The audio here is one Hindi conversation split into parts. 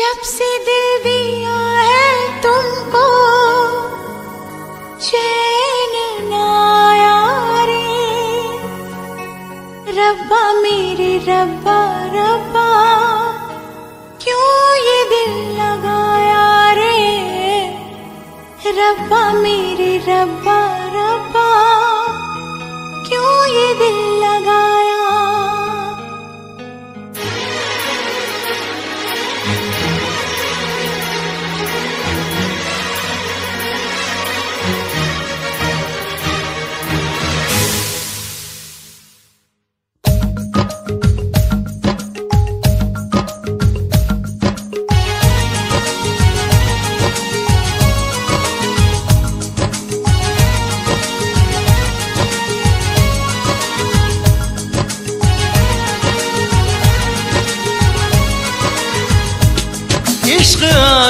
जब से दिल दिया है तुमको, चैन ना आया रे। रब्बा मेरे रब्बा रब्बा, क्यों ये दिल लगाया रे? रब्बा मेरे रब्बा रब्बा, क्यों ये दिल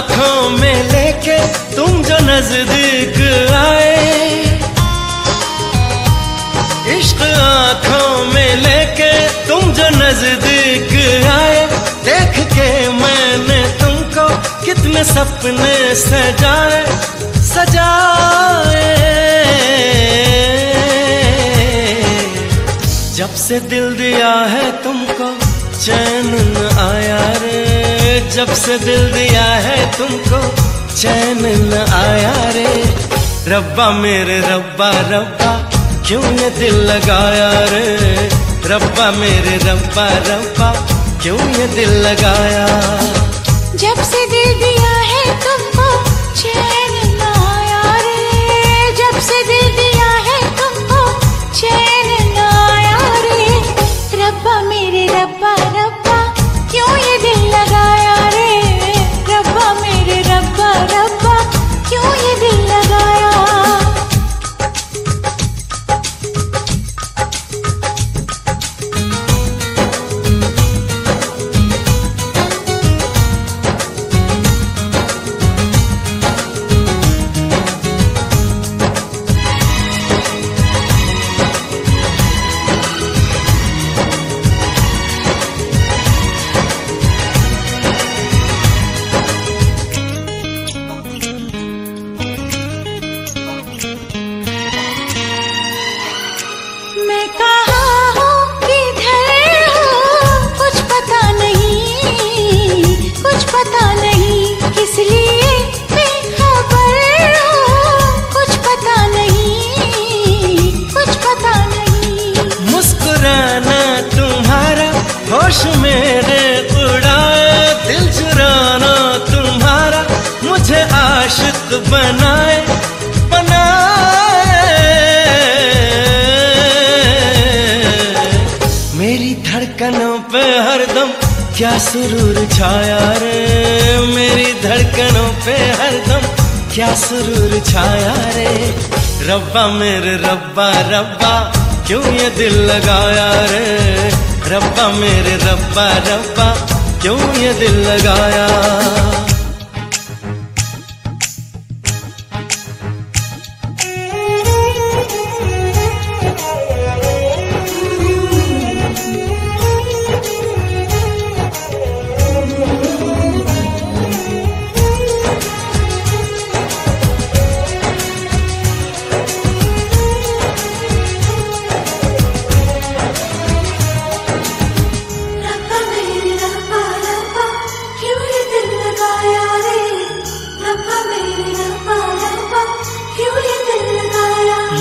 आँखों में लेके तुम जो नज़दीक आए। इश्क आँखों में लेके तुम जो नज़दीक आए। देख के मैंने तुमको कितने सपने सजाए सजाए। जब से दिल दिया है तुमको, चैन आया रे। जब से दिल दिया है तुमको, चैन न आया रे। रब्बा मेरे रब्बा रब्बा, क्यों ये दिल लगाया रे? रब्बा मेरे रब्बा रब्बा, क्यों ये दिल लगाया? जब से दिल दिया है तुमको, चैन होश मेरे उड़ाए। दिल चुराना तुम्हारा, मुझे आशिक बनाए। बनाए। मेरी धड़कनों पे हरदम क्या सुरूर छाया रे। मेरी धड़कनों पे हरदम क्या सुरूर छाया रे। रब्बा मेरे रब्बा रब्बा। क्यों ये दिल लगाया रे? रब्बा मेरे रब्बा रब्बा क्यों ये दिल लगाया?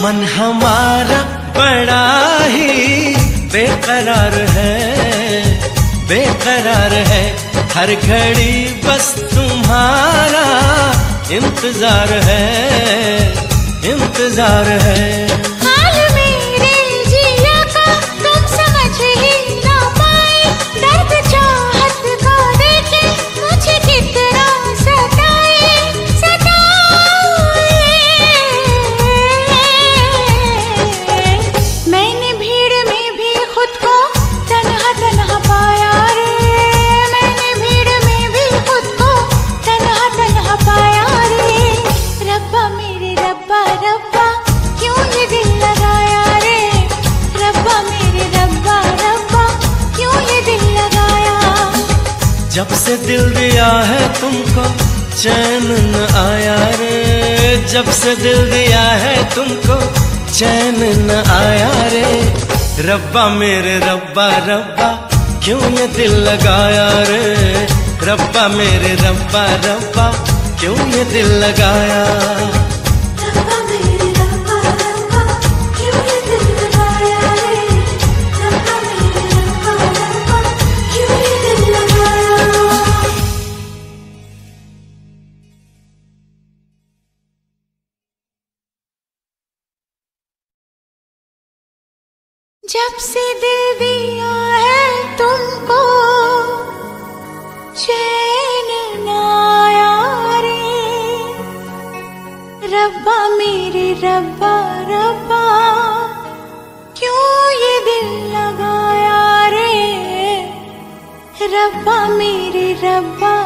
मन हमारा बड़ा ही बेकरार है बेकरार है। हर घड़ी बस तुम्हारा इंतज़ार है इंतज़ार है। दिल दिया है तुमको, चैन न आया रे। जब से दिल दिया है तुमको, चैन न आया रे। रब्बा मेरे रब्बा रब्बा, क्यों ये दिल लगाया रे? रब्बा मेरे रब्बा रब्बा, क्यों ये दिल लगाया? जब से दिल दिया है तुमको, चैन ना रे। रब्बा मेरे रब्बा रब्बा, क्यों ये दिल लगाया रे? रब्बा मेरे रब्बा